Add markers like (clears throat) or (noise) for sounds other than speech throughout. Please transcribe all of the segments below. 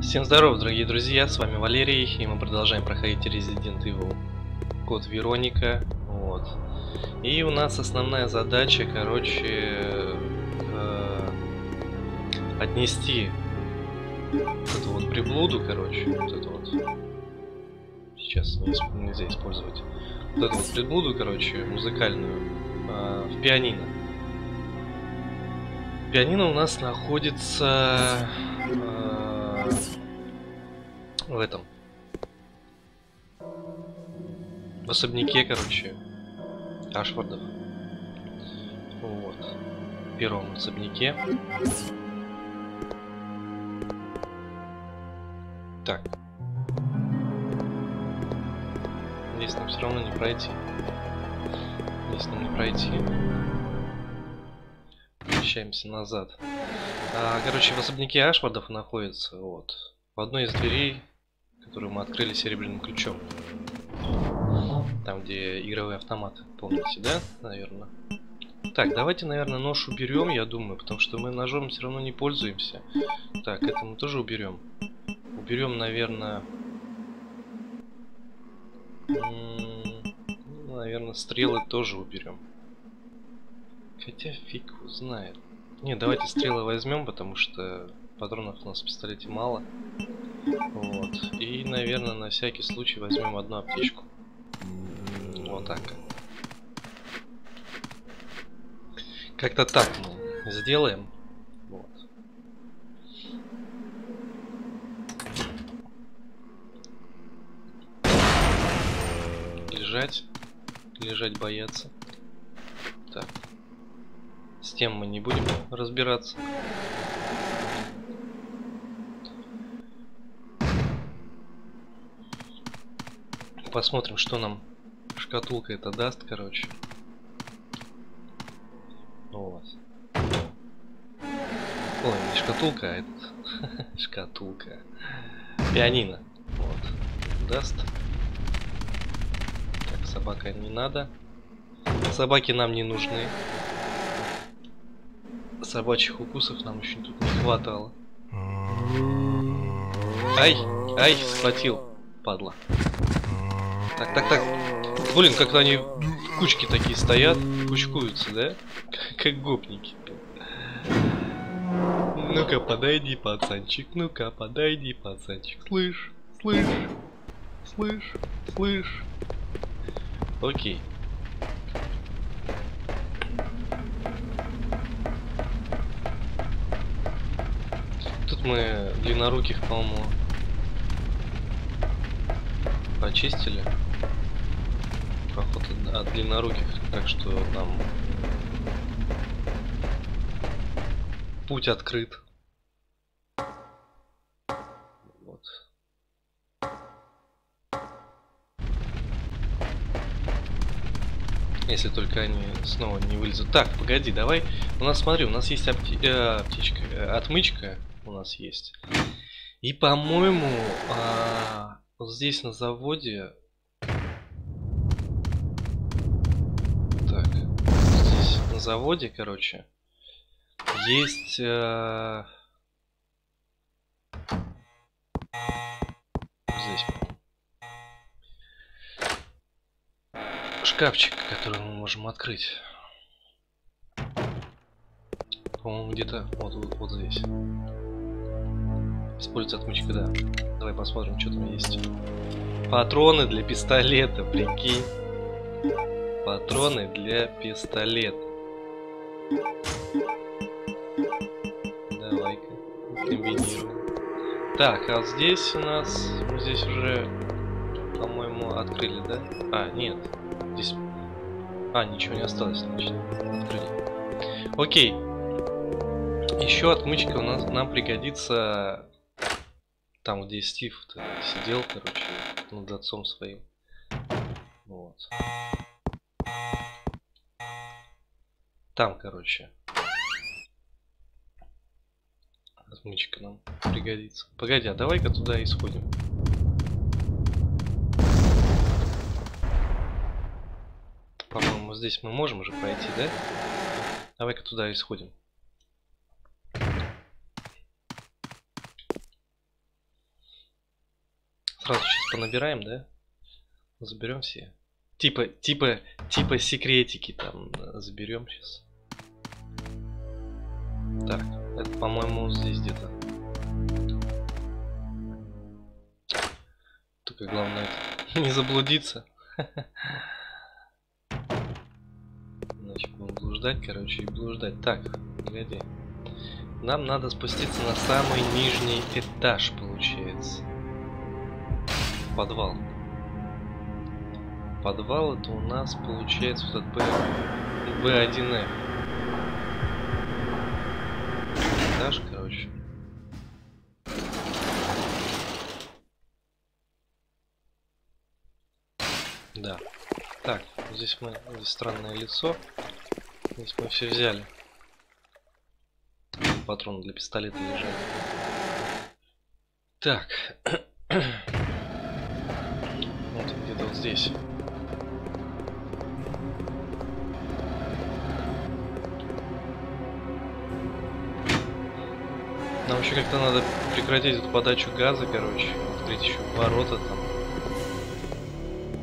Всем здоров, дорогие друзья, с вами Валерий, и мы продолжаем проходить Resident Evil Код Вероника, вот. И у нас основная задача, короче, э, отнести вот эту вот приблуду, короче, вот эту вот. Сейчас нельзя использовать. Вот эту вот приблуду, короче, музыкальную, э, в пианино. Пианино у нас находится э, в этом. В особняке, короче, Ашфордов. Вот. В первом особняке. Так. Здесь нам все равно не пройти. Здесь нам не пройти. Возвращаемся назад. А, короче, в особняке Ашвардов находится вот в одной из дверей, которую мы открыли серебряным ключом. Там, где игровые автоматы, помните, да, наверное? Так, давайте, наверное, нож уберем, я думаю, потому что мы ножом все равно не пользуемся. Так, это мы тоже уберем. Уберем, наверное, наверное, стрелы тоже уберем. Хотя фиг знает. Не, давайте стрелы возьмем, потому что патронов у нас в пистолете мало. Вот. И, наверное, на всякий случай возьмем одну аптечку. Вот так. Как-то так мы сделаем. Вот. Лежать. Лежать бояться. Так. С тем мы не будем разбираться. Посмотрим, что нам шкатулка это даст, короче. Вот. Ой, не шкатулка, а этот. (laughs) шкатулка. Пианино. Вот. Даст. Так, собака не надо. Собаки нам не нужны. Собачьих укусов нам очень тут не хватало. Ай, ай, схватил, падла. Так, так, так. Блин, как-то они в кучке такие стоят, кучкуются, да? (laughs) Как гопники. Ну-ка, подойди, пацанчик, ну-ка, подойди, пацанчик. Слышь, слышь, слышь, слышь. Окей. Тут мы длинноруких, по-моему, почистили. Проход от- длинноруких, так что нам путь открыт. Вот. Если только они снова не вылезут. Так, погоди, давай. У нас, смотри, у нас есть апте- э, аптечка, э, отмычка у нас есть. И, по-моему, а, вот здесь на заводе... Так, здесь на заводе, короче, есть... э, Здесь. Шкафчик, который мы можем открыть. По-моему, где-то вот, вот, вот здесь. Используется отмычка, да. Давай посмотрим, что там есть. Патроны для пистолета, прикинь. Патроны для пистолета. Давай-ка комбинируем. Так, а здесь у нас... Мы здесь уже, по-моему, открыли, да? А, нет. Здесь... А, ничего не осталось, значит. Открыли. Окей. Еще отмычка у нас нам пригодится там, где Стив сидел, короче, над отцом своим. Вот. Там, короче. Отмычка нам пригодится. Погоди, а давай-ка туда и сходим. По-моему, здесь мы можем уже пройти, да? Давай-ка туда и сходим. Сразу сейчас понабираем, да? Заберем все. Типа, типа, типа секретики там заберем сейчас. Так, это, по-моему, здесь где-то. Только главное (laughs) не заблудиться. (laughs) Значит, будем блуждать, короче, и блуждать. Так, погоди. Нам надо спуститься на самый нижний этаж, получается. Подвал. Подвал это у нас получается вот этот B, B1F. Этаж, короче. Да. Так, здесь мы, здесь странное лицо. Здесь мы все взяли. Патроны для пистолета лежат. Так. (clears throat) здесь. Нам еще как-то надо прекратить эту подачу газа, короче. Открыть еще ворота там.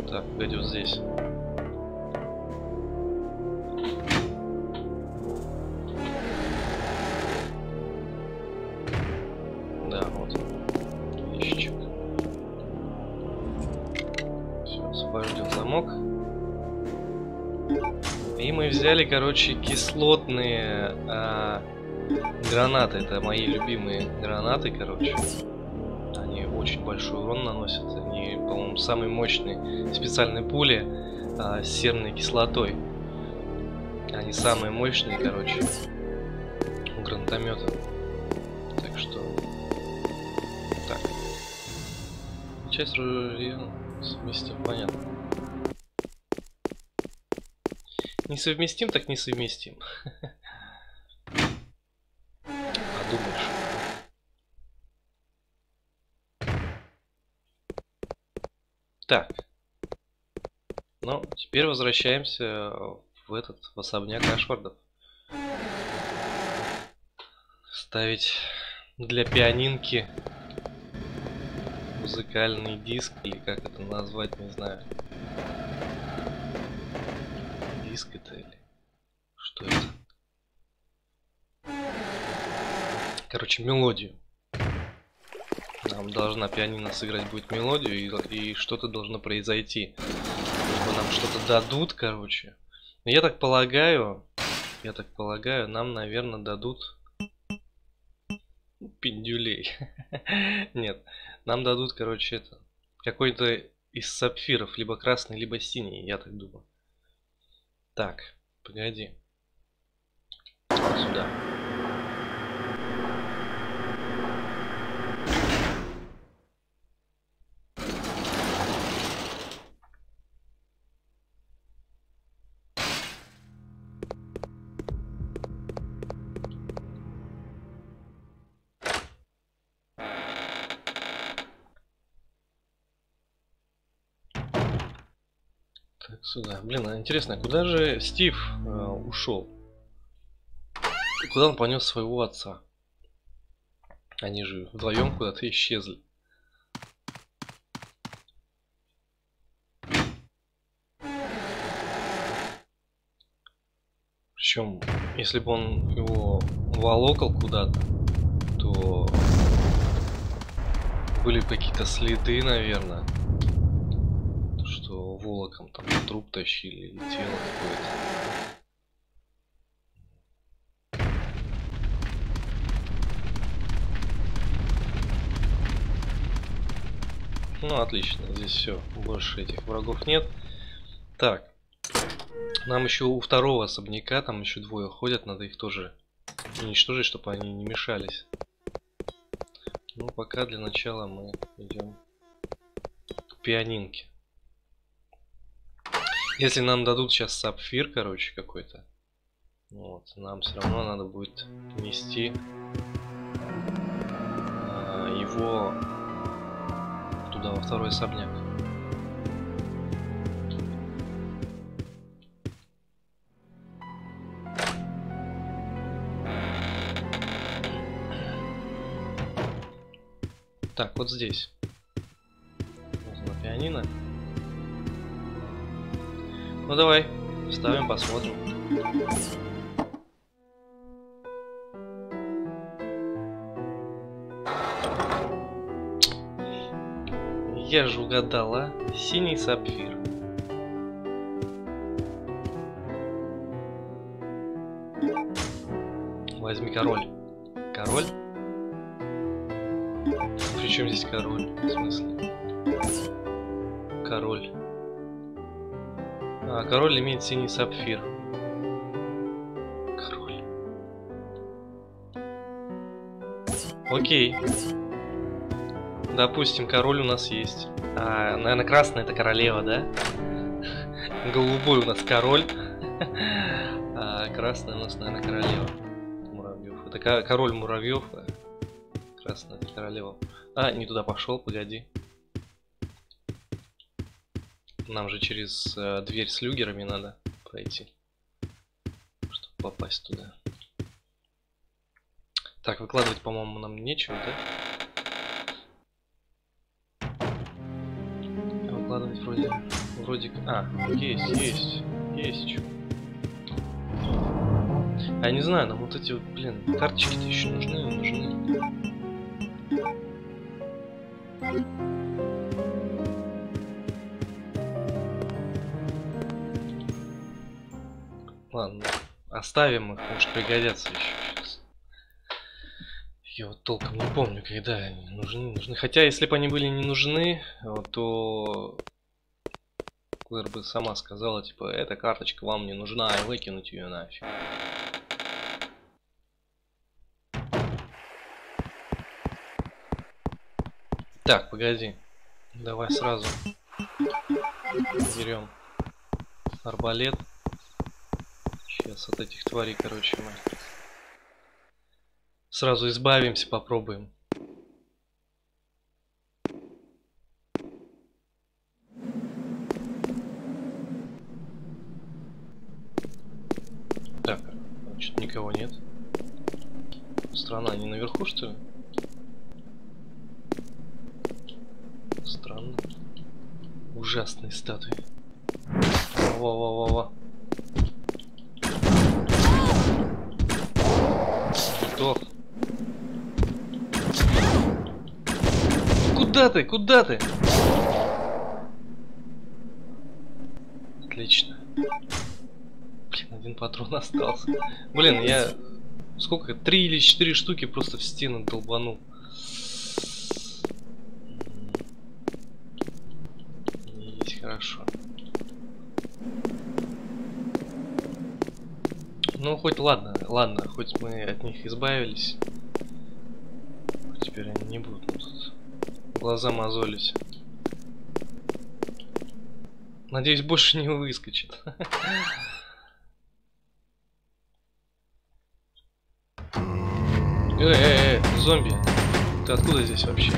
Так, пойдем здесь. Взяли, короче, кислотные а, гранаты. Это мои любимые гранаты, короче очень большой урон наносят. Они, по-моему, самые мощные специальные пули а, с серной кислотой. Они самые мощные, короче, у гранатомета. Так что... Так. Часть ружья совместим, понятно. Не совместим, так не совместим. (laughs) Так. Ну, теперь возвращаемся в этот, в особняк Ашвардов. Ставить для пианинки музыкальный диск, или как это назвать, не знаю. Диск это или что это? Короче, мелодию. Нам должна пианино сыграть будет мелодию, и, и что-то должно произойти. Либо нам что-то дадут, короче. Но я так полагаю, я так полагаю, нам, наверное, дадут пиндюлей. (laughs) Нет, нам дадут, короче, это какой-то из сапфиров, либо красный, либо синий, я так думаю. Так, погоди. Сюда. Сюда. Блин, а интересно, куда же Стив э, ушел? Куда он понес своего отца? Они же вдвоем куда-то исчезли. Причем, если бы он его волокал куда-то, то были какие-то следы, наверное волоком там труп тащили или тело какое-то. Ну, отлично, здесь все, больше этих врагов нет. Так, нам еще у второго особняка, там еще двое ходят, надо их тоже уничтожить, чтобы они не мешались. Ну, пока для начала мы идем к пианинке. Если нам дадут сейчас сапфир, короче, какой-то, вот, нам все равно надо будет нести а, его туда, во второй особняк. Так, вот здесь. пианино. Ну давай, ставим, посмотрим. Я же угадала. Синий сапфир. Возьми король. Король? Причем здесь король? В смысле? Король. А, король имеет синий сапфир. Король. Окей. Допустим, король у нас есть. А, наверное, красный это королева, да? Голубой у нас король. (laughs) А красный у нас, наверное, королева. Муравьев. Это король муравьев. А красная это королева. А, не туда пошел, погоди. Нам же через э, дверь с люгерами надо пройти. Чтобы попасть туда. Так, выкладывать, по-моему, нам нечего, да? Выкладывать вроде... Вроде... А, есть, есть. Есть что. Я не знаю, нам вот эти вот, блин, карточки-то еще нужны, нужны. Оставим их, может пригодятся еще сейчас. Я вот толком не помню, когда они нужны, нужны. Хотя, если бы они были не нужны, то Клэр бы сама сказала, типа, эта карточка вам не нужна, и выкинуть ее нафиг. Так, погоди. Давай сразу берем арбалет. Сейчас от этих тварей, короче, мы сразу избавимся, попробуем. Так, что-то никого нет. Страна не наверху, что ли? Странно. Ужасные статуи. Во-во-во-во. Сдох. Куда ты? Куда ты? Отлично. Блин, один патрон остался. Блин, я... Сколько? Три или четыре штуки просто в стену долбанул. Есть хорошо. Ну, хоть ладно, ладно, хоть мы от них избавились. Теперь они не будут тут глаза мозолить. Надеюсь, больше не выскочит. (laughs) Эй, эй, эй, зомби. Ты откуда здесь вообще?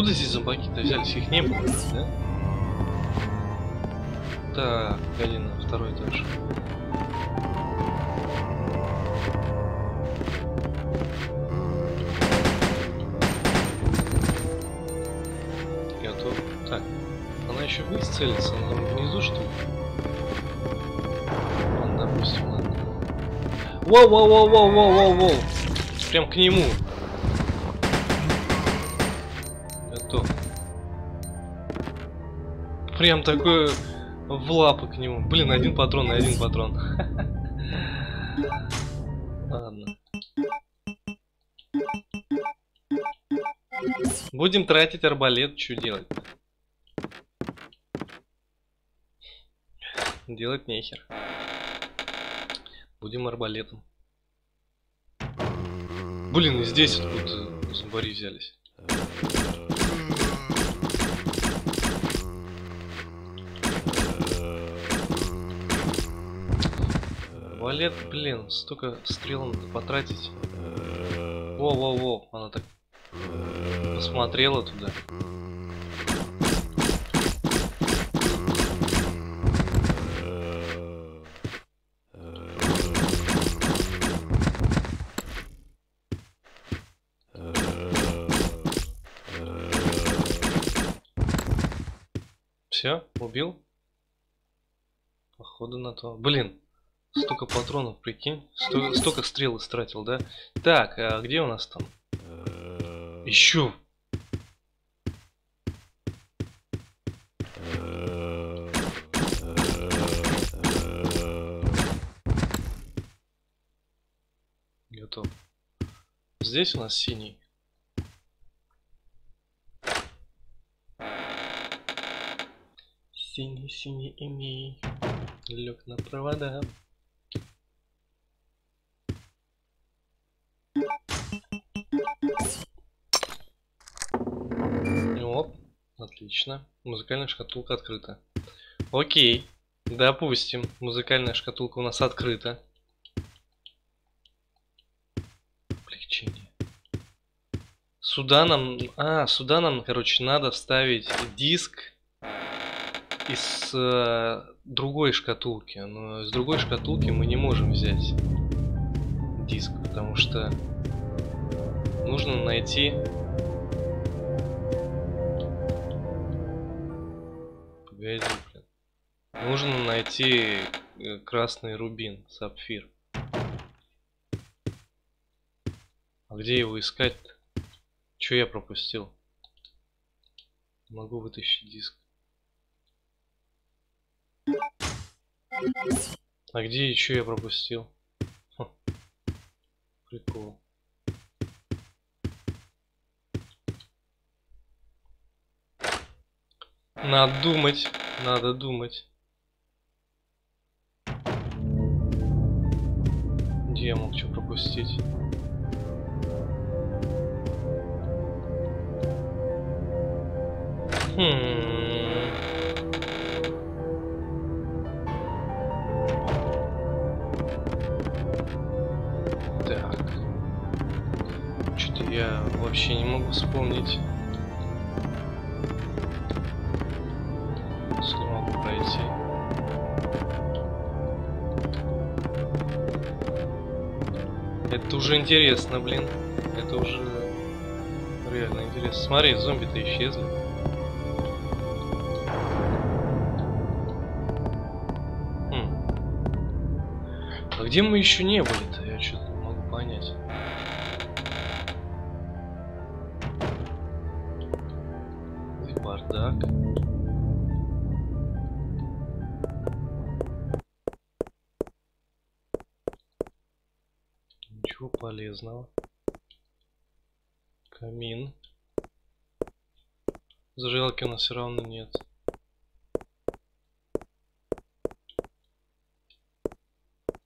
Откуда здесь зомбаки-то взялись? Их не было, да? Так, погоди, на второй этаж. Готов. Так, она еще вниз целится, она там внизу что ли? Ладно, допустим, ладно. Воу-воу-воу-воу-воу-воу-воу! прям к нему. Прям такой в лапы к нему. Блин, один патрон на один патрон. Ладно. Будем тратить арбалет, что делать? Делать нехер. Будем арбалетом. Блин, и здесь откуда зомбари взялись. Валет, блин, столько стрел надо потратить. Во-во-во, она так посмотрела туда. Все, убил? Походу на то. Блин, столько патронов, прикинь. Сто, столько стрел истратил, да? Так, а где у нас там? Ищу. Готов. Здесь у нас синий. Синий-синий имей лег на провода. Отлично. Музыкальная шкатулка открыта. Окей, допустим, музыкальная шкатулка у нас открыта. Облегчение. Сюда нам... А, сюда нам, короче, надо вставить диск из э, другой шкатулки. Но из другой шкатулки мы не можем взять диск, потому что нужно найти... Нужно найти э, красный рубин, сапфир. А где его искать-то? Что я пропустил? Могу вытащить диск. А где еще я пропустил? Хм. Прикол. Надо думать, надо думать. Где я мог что пропустить? Хм. Так. Что-то я вообще не могу вспомнить. Могу пройти. Это уже интересно, блин. Это уже реально интересно. Смотри, зомби-то исчезли. Хм. А где мы еще не были-то? Полезного. Камин. Зажигалки у нас все равно нет.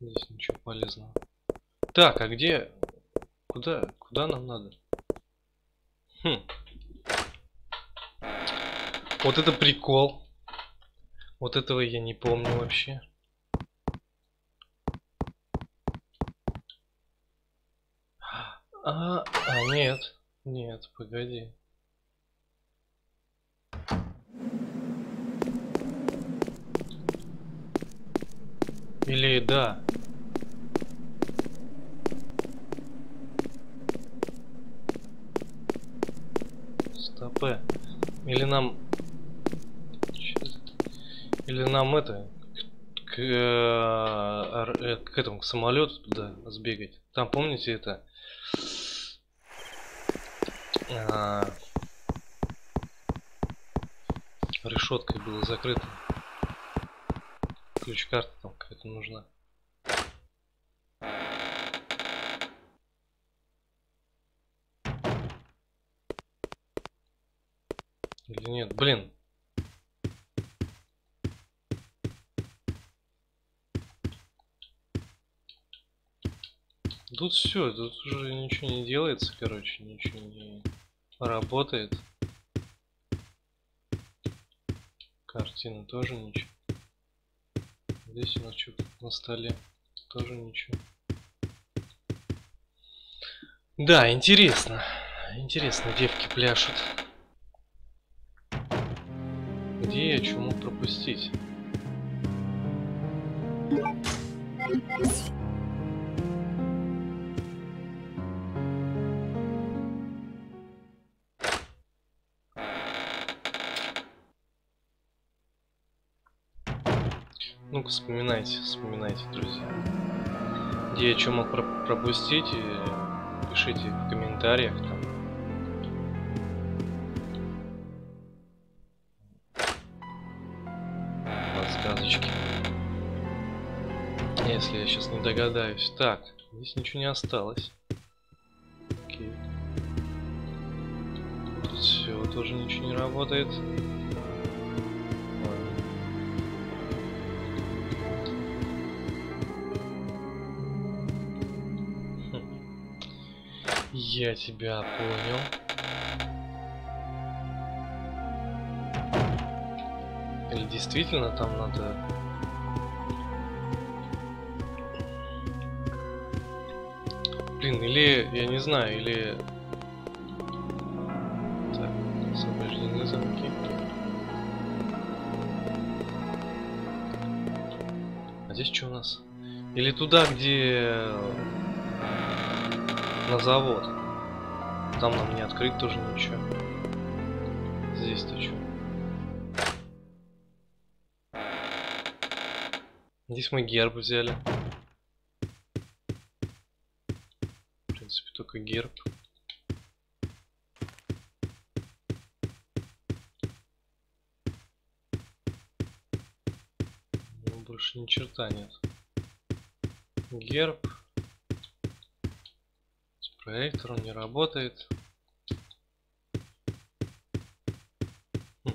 Здесь ничего полезного. Так, а где... Куда? Куда нам надо? Хм. Вот это прикол. Вот этого я не помню вообще. А, а нет. Нет, погоди. Или да. Стопе. Или нам... Или нам это... К, э, к этому, к самолету туда сбегать. Там, помните, это... А, решеткой было закрыто. Ключ-карта там какая-то нужна. Или нет? Блин. Тут все, тут уже ничего не делается, короче, ничего не работает. Картина тоже ничего. Здесь у нас что-то на столе тоже ничего. Да, интересно. Интересно, девки пляшут. Где я мог пропустить? Вспоминайте, вспоминайте, друзья. Где я что мог про пропустить, пишите в комментариях там. Подсказочки. Если я сейчас не догадаюсь. Так, здесь ничего не осталось. Окей. Все тоже ничего не работает. Я тебя понял. Или действительно там надо... Блин, или, я не знаю, или... А здесь что у нас? Или туда, где на завод. Там нам не открыть тоже ничего. Здесь-то что? Здесь мы герб взяли. В принципе, только герб. Ну, больше ни черта нет. Герб. Проектор не работает. Хм.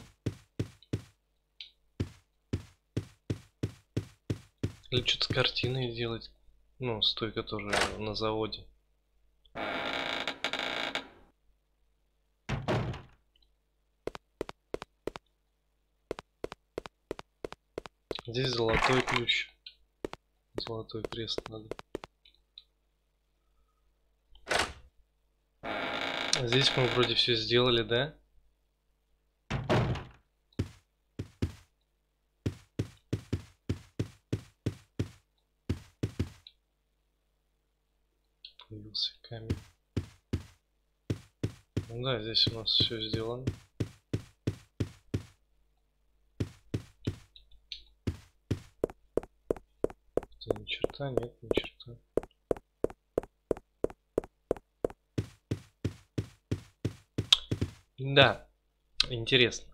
Или что-то с картиной делать. Ну, с той, которая на заводе. Здесь золотой ключ. Золотой крест надо. Здесь мы вроде все сделали, да? Появился камень. Ну да, здесь у нас все сделано. Ни черта нет, ни черта. Да, интересно.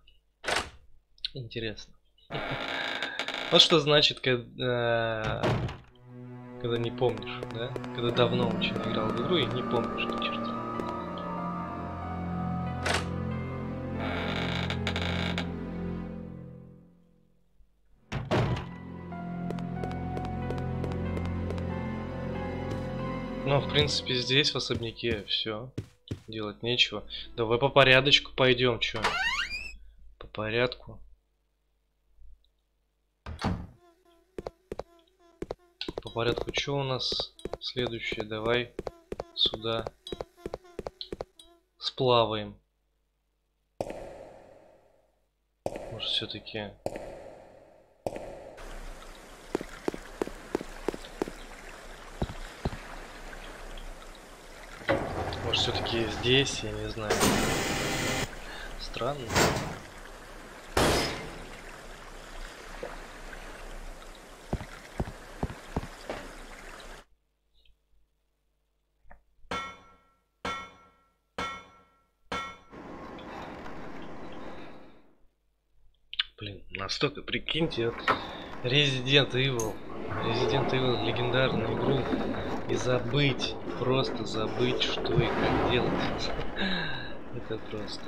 Интересно. (laughs) Вот что значит, когда, когда не помнишь, да? Когда давно очень играл в игру и не помнишь ни черта. Ну, в принципе, здесь, в особняке, все. Делать нечего. Давай по порядочку пойдем, чё? По порядку. По порядку, что у нас следующее? Давай сюда сплаваем. Может, все-таки все-таки здесь, я не знаю. Странно. Блин, настолько, прикиньте, Resident Evil, Resident Evil легендарную игру и забыть, просто забыть, что и как делать. Это просто.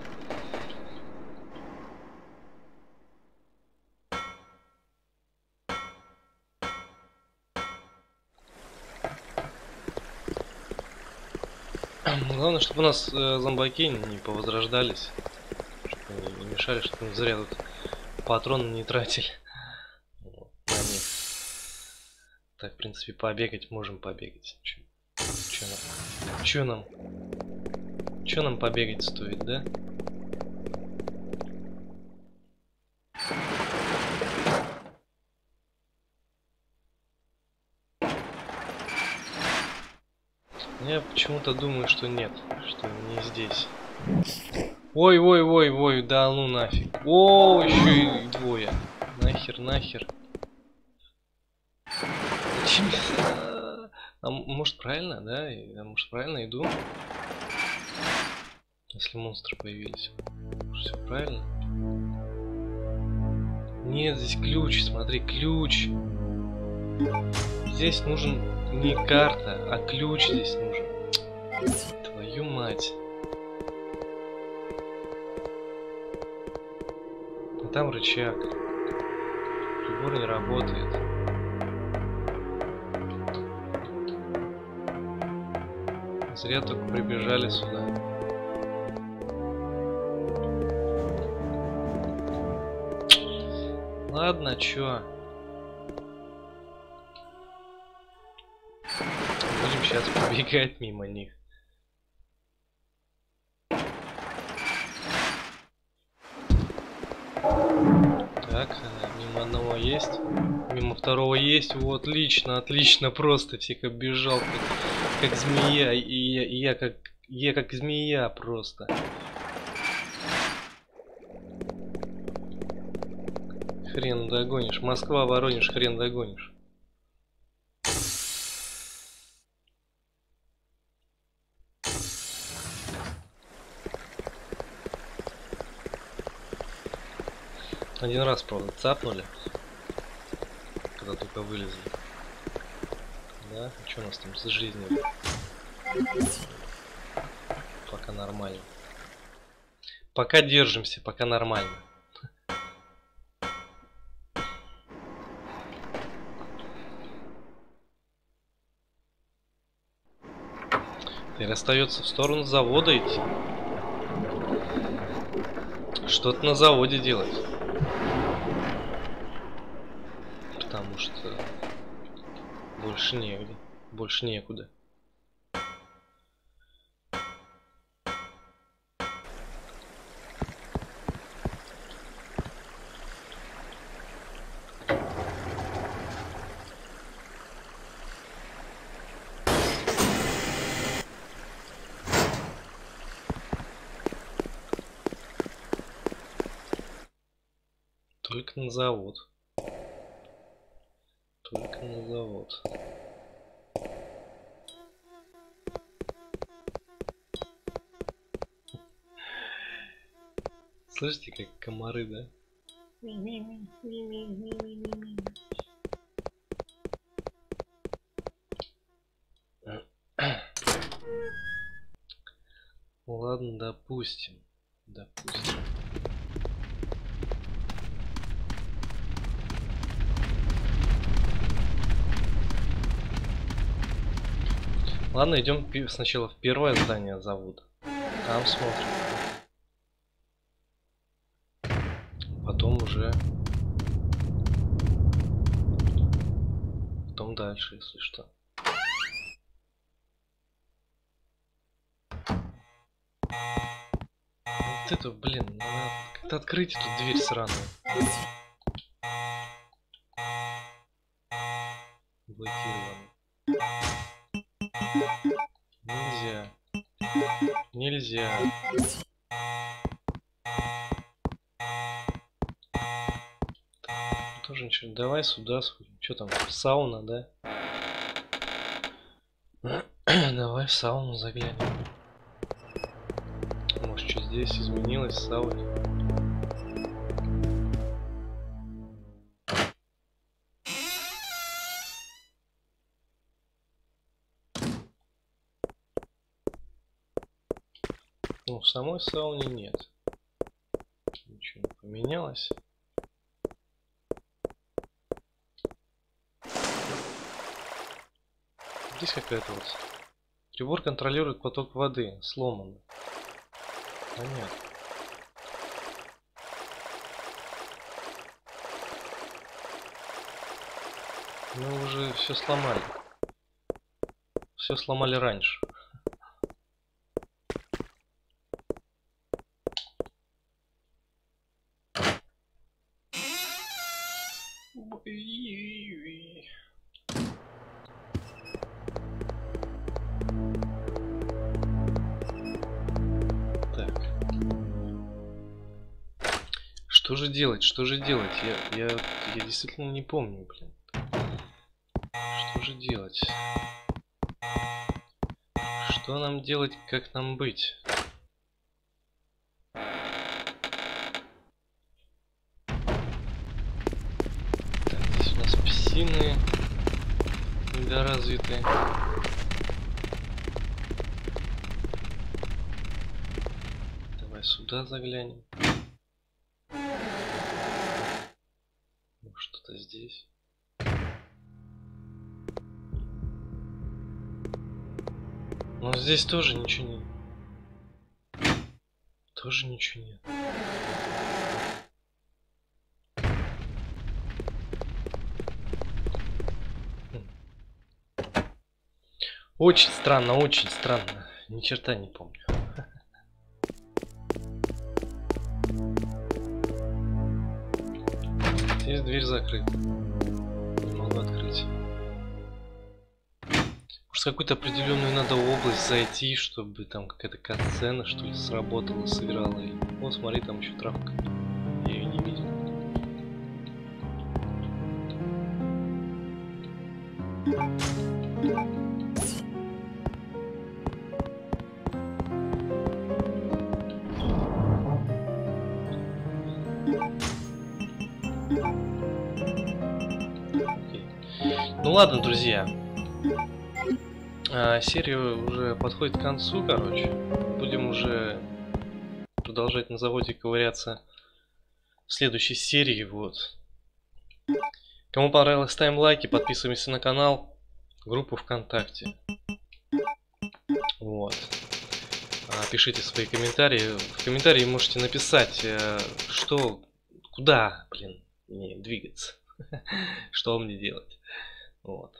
Главное, чтобы у нас э, зомбаки не повозрождались. Чтобы они не мешали, чтобы зря тут патроны не тратили. Так, в принципе, побегать можем побегать. Чё, чё нам? Чё нам? Чё нам побегать стоит, да? Я почему-то думаю, что нет, что не здесь. Ой, ой, ой, ой, да ну нафиг. О, еще и двое. Нахер, нахер. А может правильно, да? Я, может правильно иду? Если монстры появились. Все правильно? Нет, здесь ключ, смотри, ключ. Здесь нужен не карта, а ключ здесь нужен. Твою мать. А там рычаг. Прибор не работает. Зря только прибежали сюда. Ладно, чё? Будем сейчас пробегать мимо них. Так, э, мимо одного есть. Мимо второго есть. Вот, отлично, отлично, просто всех оббежал. Как как змея, и я, и я как я как змея просто. Хрен догонишь. Москва, Воронеж, хрен догонишь. Один раз, правда, цапнули, когда только вылезли. Да? А что у нас там с жизнью? Пока нормально. Пока держимся, пока нормально. Теперь остается в сторону завода идти. Что-то на заводе делать. Потому что больше негде. Больше некуда. Только на завод. Только на завод. Слышите, как комары, да? Ладно, допустим. Допустим. Ладно, идем сначала в первое здание завода. Там смотрим. Дальше, если что. Вот это, блин, надо как-то открыть эту дверь сраную. Блокировано. Нельзя. Нельзя. Тоже ничего. Давай сюда сходим. Что там? Сауна, да? (clears throat) Давай в сауну заглянем. Может, что здесь изменилось в сауне? Ну, в самой сауне нет. Ничего не поменялось. Здесь какая-то вот... Прибор контролирует поток воды. Сломан. Понятно. Мы уже все сломали. Все сломали раньше. Делать? Что же делать? Я, я, я действительно не помню, блин. Что же делать? Что нам делать, как нам быть? Так, здесь у нас псины недоразвитые. Давай сюда заглянем. Что-то здесь. Но здесь тоже ничего нет. Тоже ничего нет. Хм. Очень странно, очень странно. Ни черта не помню. Дверь закрыта. Не могу открыть. Может какую-то определенную надо область зайти, чтобы там какая-то катсцена что ли сработала, сыграла. И... Вот смотри, там еще травка. Ну ладно, друзья. А, серия уже подходит к концу, короче. Будем уже продолжать на заводе ковыряться в следующей серии, вот. Кому понравилось, ставим лайки, подписываемся на канал, группу ВКонтакте. Вот. А, пишите свои комментарии. В комментарии можете написать, э, что, куда, блин, мне двигаться. (laughs) Что мне делать. Вот.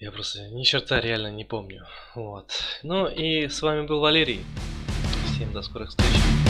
Я просто ни черта реально не помню. Вот. Ну и с вами был Валерий. Всем до скорых встреч.